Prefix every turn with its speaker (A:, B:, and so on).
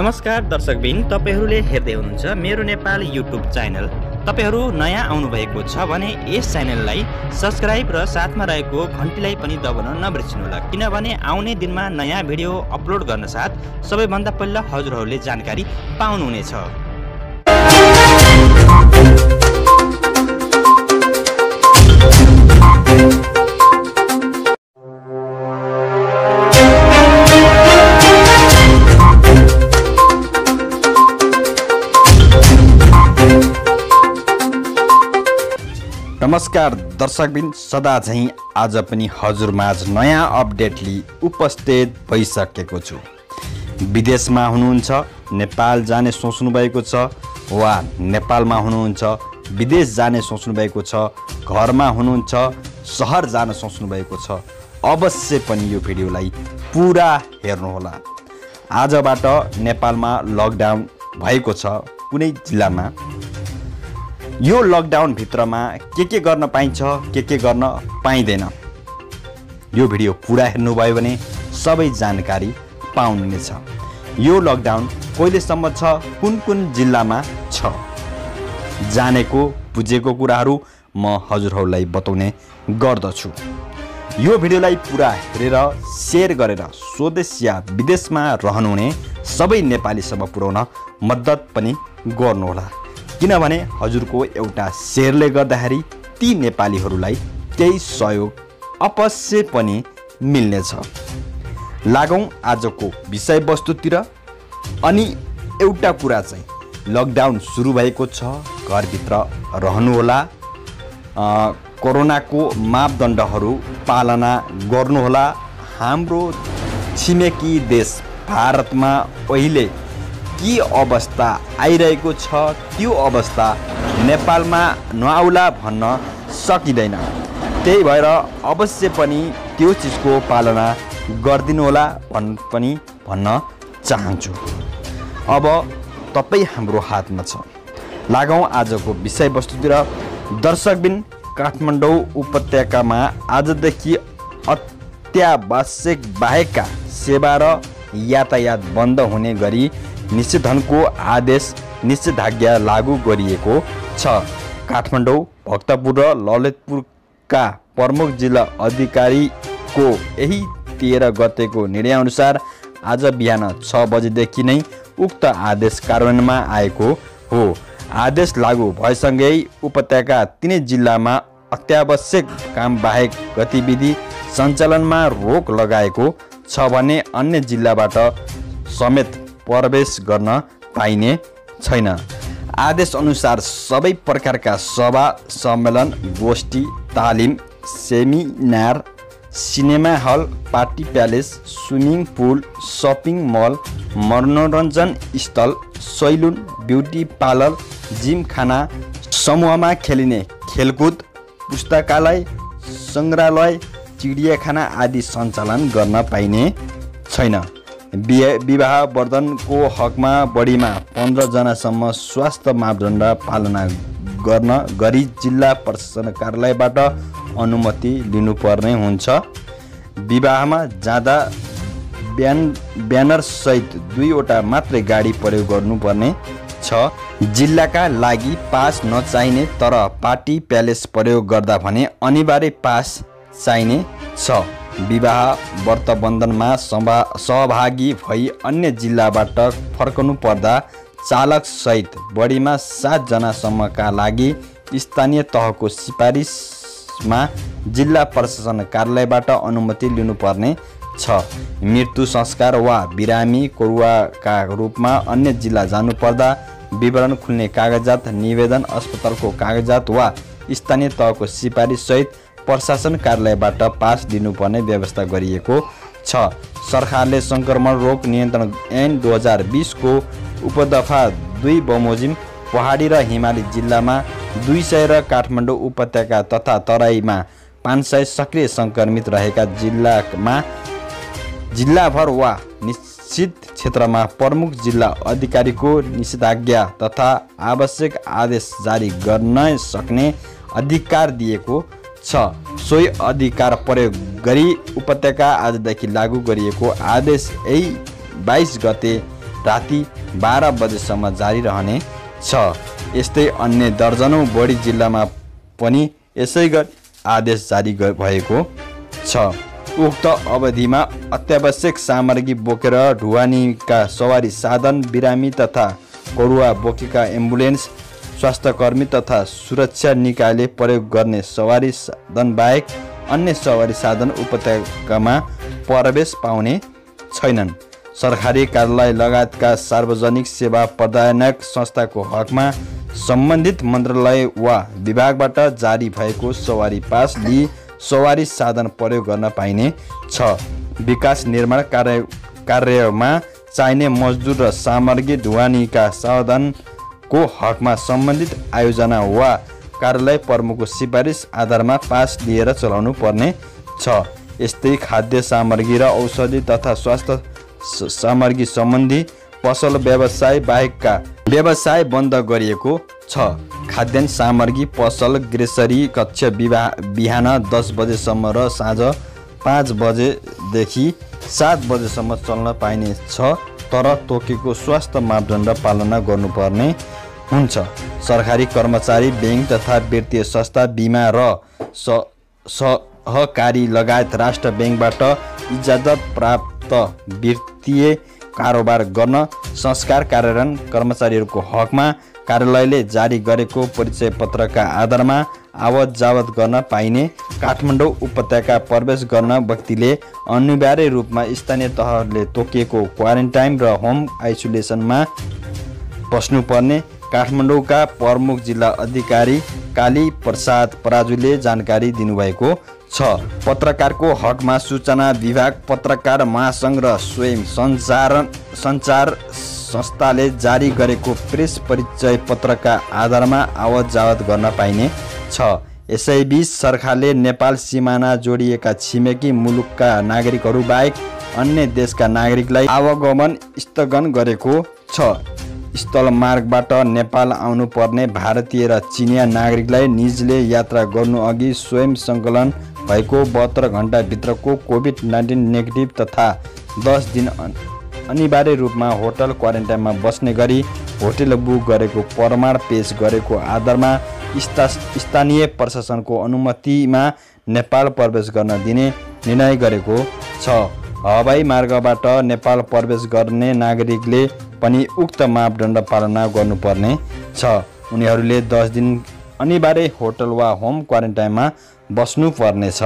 A: नमस्कार दर्शकबिन तपाईँहरूले हेर्दै हुनुहुन्छ मेरो नेपाल युट्युब च्यानल। तपाईँहरू नयाँ आउनुभएको छ भने यस च्यानललाई सब्सक्राइब र साथमा रहेको घन्टीलाई पनि दबाउन नबिर्सिनुहोला। किनभने आउने दिनमा नयाँ भिडियो अपलोड गर्न साथ सबैभन्दा पहिला हजुरहरूले जानकारी पाउनुहुनेछ। नमस्कार दर्शकबिन सदा झैँ आज पनि हजुरमाझ नयाँ अपडेट लिई उपस्थित भइसकेको छु। विदेशमा हुनुहुन्छ नेपाल जाने सोच्नु भएको छ वा नेपालमा हुनुहुन्छ विदेश जाने सोच्नु भएको छ घरमा हुनुहुन्छ सहर जान सोच्नु भएको छ अवश्य पनि यो भिडियोलाई पुरा हेर्नुहोला। आजबाट नेपालमा लकडाउन भएको छ कुनै जिल्लामा। यो लकडाउनभित्रमा के के गर्न पाइन्छ के के गर्न पाइँदैन? यो भिडियो पुरा हेर्नुभयो भने सबै जानकारी पाउनुहुनेछ। यो लकडाउन कहिलेसम्म छ कुन कुन जिल्लामा छ? जानेको बुझेको कुराहरू म हजुरहरूलाई बताउने गर्दछु। यो भिडियोलाई पुरा हेरेर सेयर गरेर स्वदेश या विदेशमा रहनुहुने सबै नेपालीसम्म पुर्याउन मद्दत पनि गर्नुहोला। किनभने हजुरको एउटा सेयरले गर्दाखेरि ती नेपालीहरूलाई केही सहयोग अवश्य पनि मिल्नेछ। लागौँ आजको विषयवस्तुतिर अनि एउटा कुरा चाहिँ लकडाउन सुरु भएको छ घरभित्र रहनुहोला। कोरोनाको मापदण्डहरू पालना गर्नुहोला। हाम्रो छिमेकी देश भारतमा अहिले के अवस्था आइरहेको छ त्यो अवस्था नेपालमा नआउला भन्न सकिँदैन। त्यही भएर अवश्य पनि त्यो चिजको पालना गरिदिनु होला भन् पनि भन्न चाहन्छु। अब तपाईँ हाम्रो हातमा छ। लागौँ आजको विषयवस्तुतिर। दर्शकबिन काठमाडौँ उपत्यकामा आजदेखि अत्यावश्यक बाहेकका सेवा र यातायात बन्द हुने गरी निषेधनको आदेश निषेधाज्ञा लागू गरिएको छ। काठमाडौँ भक्तपुर र ललितपुरका प्रमुख जिल्ला अधिकारीको यही तेह्र गतेको निर्णयअनुसार आज बिहान छ बजेदेखि नै उक्त आदेश कार्यान्वयनमा आएको हो। आदेश लागू भएसँगै उपत्यका तिनै जिल्लामा अत्यावश्यक काम बाहेक गतिविधि सञ्चालनमा रोक लगाएको छ भने अन्य जिल्लाबाट समेत प्रवेश गर्न पाइने छैन। आदेशअनुसार सबै प्रकारका सभा सम्मेलन गोष्ठी तालिम seminar cinema hall party palace swimming pool shopping mall मनोरञ्जन स्थल सैलुन ब्युटी पार्लर जिमखाना समूहमा खेलिने खेलकुद पुस्तकालय सङ्ग्रहालय चिडियाखाना आदि सञ्चालन गर्न पाइने छैन। विवाह वर्धनको हकमा बढीमा पन्ध्रजनासम्म स्वास्थ्य मापदण्ड पालना गर्न गरी जिल्ला प्रशासन कार्यालयबाट अनुमति लिनुपर्ने हुन्छ। विवाहमा जाँदा ब्यान ब्यानरसहित दुईवटा मात्रै गाडी प्रयोग गर्नुपर्ने छ। जिल्लाका लागि पास नचाहिने तर पार्टी प्यालेस प्रयोग गर्दा भने अनिवार्य पास चाहिने छ। विवाह व्रतबन्धनमा सहभागी भई अन्य जिल्लाबाट फर्कनु पर्दा चालकसहित बढीमा सातजनासम्मका लागि स्थानीय तहको सिफारिसमा जिल्ला प्रशासन कार्यालयबाट अनुमति लिनुपर्ने छ। मृत्यु संस्कार वा बिरामी कोरुवाका रूपमा अन्य जिल्ला जानुपर्दा विवरण खुल्ने कागजात निवेदन अस्पतालको कागजात वा स्थानीय तहको सिफारिससहित प्रशासन कार्यालयबाट पास दिनुपर्ने व्यवस्था गरिएको छ। सरकारले सङ्क्रमण रोग नियन्त्रण ऐन दुई हजार बिसको उपदफा दुई बमोजिम पहाडी र हिमाली जिल्लामा दुई सय र काठमाडौँ उपत्यका तथा तराईमा पाँच सय सक्रिय सङ्क्रमित रहेका जिल्लामा जिल्लाभर वा निश्चित क्षेत्रमा प्रमुख जिल्ला अधिकारीको निषेधाज्ञा तथा आवश्यक आदेश जारी गर्न सक्ने अधिकार दिएको छ। सोही अधिकार प्रयोग गरी उपत्यका आजदेखि लागू गरिएको आदेश यही बाइस गते राति बाह्र बजेसम्म जारी रहने छ। यस्तै अन्य दर्जनौँ बढी जिल्लामा पनि यसै गरी आदेश जारी भएको छ। उक्त अवधिमा अत्यावश्यक सामग्री बोकेर ढुवानीका सवारी साधन बिरामी तथा करुवा बोकेका एम्बुलेन्स स्वास्थ्यकर्मी तथा सुरक्षा निकायले प्रयोग गर्ने सवारी साधन बाहेक अन्य सवारी साधन उपत्यकामा प्रवेश पाउने छैनन्। सरकारी कार्यालय लगायतका सार्वजनिक सेवा प्रदायक संस्थाको हकमा सम्बन्धित मन्त्रालय वा विभागबाट जारी भएको सवारी पास लिई सवारी साधन प्रयोग गर्न पाइने छ। विकास निर्माण कार्य कार्यमा चाहिने मजदुर र सामग्री ढुवानीका साधनको हकमा सम्बन्धित आयोजना वा कार्यालय प्रमुखको सिफारिस आधारमा पास लिएर चलाउनु पर्ने छ। यस्तै खाद्य सामग्री र औषधि तथा स्वास्थ्य सामग्री सम्बन्धी पसल व्यवसाय बाहेकका व्यवसाय बन्द गरिएको छ। खाद्यान्न सामग्री पसल ग्रेसरी कक्ष विवाह बिहान दस बजेसम्म र साँझ पाँच बजेदेखि सात बजेसम्म चल्न पाइने छ। तर तोकेको स्वास्थ्य मापदण्ड पालना गर्नुपर्ने हुन्छ। सरकारी कर्मचारी ब्याङ्क तथा वित्तीय संस्था बिमा र सहकारी लगायत राष्ट्र ब्याङ्कबाट इजाजत प्राप्त वित्तीय कारोबार गर्न संस्कार कार्यान्वयन कर्मचारीहरूको हकमा कार्यालयले जारी गरेको परिचय पत्रका आधारमा आवत जावत गर्न पाइने काठमाडौँ उपत्यका प्रवेश गर्न व्यक्तिले अनिवार्य रूपमा स्थानीय तहले तोकिएको क्वारेन्टाइन र होम आइसोलेसनमा बस्नुपर्ने काठमाडौँका प्रमुख जिल्ला अधिकारी काली प्रसाद पराजुले जानकारी दिनुभएको छ। पत्रकारको हकमा सूचना विभाग पत्रकार महासङ्घ र स्वयं सञ्चार सञ्चार संस्थाले जारी गरेको प्रेस परिचय पत्रका आधारमा आवत जावत गर्न पाइने छ। यसैबीच सरकारले नेपाल सिमाना जोडिएका छिमेकी मुलुकका नागरिकहरू बाहेक अन्य देशका नागरिकलाई आवागमन स्थगन गरेको छ। स्थलमार्गबाट नेपाल आउनुपर्ने भारतीय र चिनिया नागरिकलाई निजले यात्रा गर्नु अघि स्वयं सङ्कलन भएको बहत्तर घन्टाभित्रको कोभिड नाइन्टिन नेगेटिभ तथा दस दिन अनिवार्य रूपमा होटल क्वारेन्टाइनमा बस्ने गरी होटल बुक गरेको प्रमाण पेस गरेको आधारमा स्थानीय प्रशासनको अनुमतिमा नेपाल प्रवेश गर्न दिने निर्णय गरेको छ। हवाई मार्गबाट नेपाल प्रवेश गर्ने नागरिकले पनि उक्त मापदण्ड पालना गर्नुपर्ने छ। उनीहरूले दस दिन अनिवार्य होटल वा होम क्वारेन्टाइनमा बस्नुपर्नेछ